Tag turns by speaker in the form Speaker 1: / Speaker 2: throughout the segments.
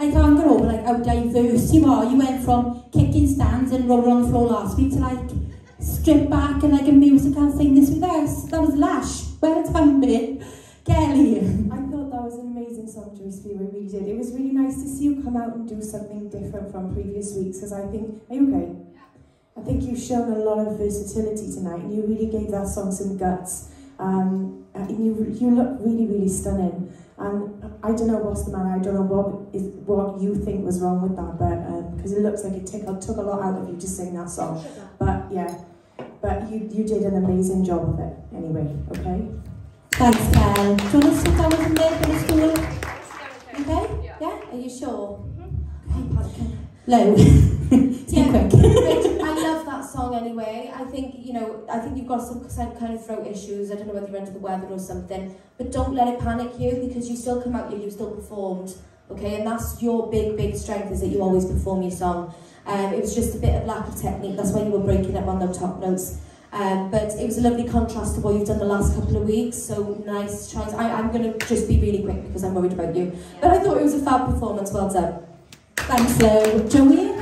Speaker 1: I can't get over like how diverse you are. You went from kicking stands and rolling on the floor last week to like strip back and like a musical sing this with us. That was lash. Well done, babe. Kelly.
Speaker 2: I thought that was an amazing song, Joyce for. It really did. It was really nice to see you come out and do something different from previous weeks because I think, are you okay? I think you've shown a lot of versatility tonight and you really gave that song some guts. Um, and you, you look really, really stunning. And I don't know what's the matter, I don't know what is what you think was wrong with that, but because um, it looks like it took, took a lot out of you to sing that song. But yeah, but you, you did an amazing job of it anyway, okay?
Speaker 1: Thanks, Kel. Do you want to sit down with me for the stool? Okay? Yeah? Are you sure? Mm-hmm. Okay, Low.
Speaker 3: yeah, I think, you know, I think you've got some kind of throat issues. I don't know whether you're under the weather or something. But don't let it panic you because you still come out here, you've still performed. Okay, and that's your big, big strength is that you always perform your song. Um, it was just a bit of lack of technique. That's why you were breaking up on the top notes. Um, but it was a lovely contrast to what you've done the last couple of weeks, so nice tries. I, I'm going to just be really quick because I'm worried about you. But I thought it was a fab performance, well done.
Speaker 1: Thanks, Lou.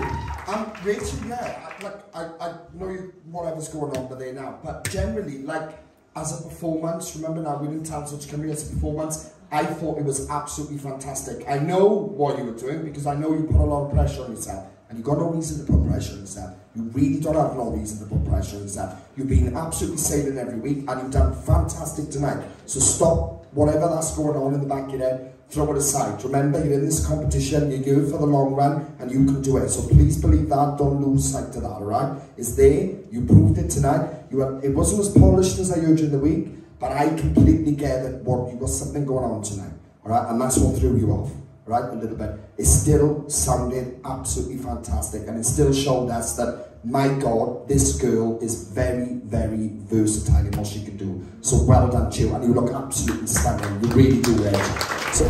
Speaker 4: Um, Rachel, yeah, like, I, I know you, whatever's going on with there now, but generally, like, as a performance, remember now, we didn't have such coming as a performance, I thought it was absolutely fantastic. I know what you were doing because I know you put a lot of pressure on yourself and you've got no reason to put pressure on yourself. You really don't have no reason to put pressure on yourself. You've been absolutely sailing every week and you've done fantastic tonight. So stop whatever that's going on in the back of your head, throw it aside. Remember, you're in this competition, you're going for the long run and you can do it. So please believe that, don't lose sight of that, alright? It's there, you proved it tonight. You were, it wasn't as polished as I heard in the week, but I completely get that what you got something going on tonight, alright? And that's what threw you off right, a little bit, it still sounded absolutely fantastic and it still showed us that, my God, this girl is very, very versatile in what she can do. So well done to and you look absolutely stunning, you really do, Reg. So,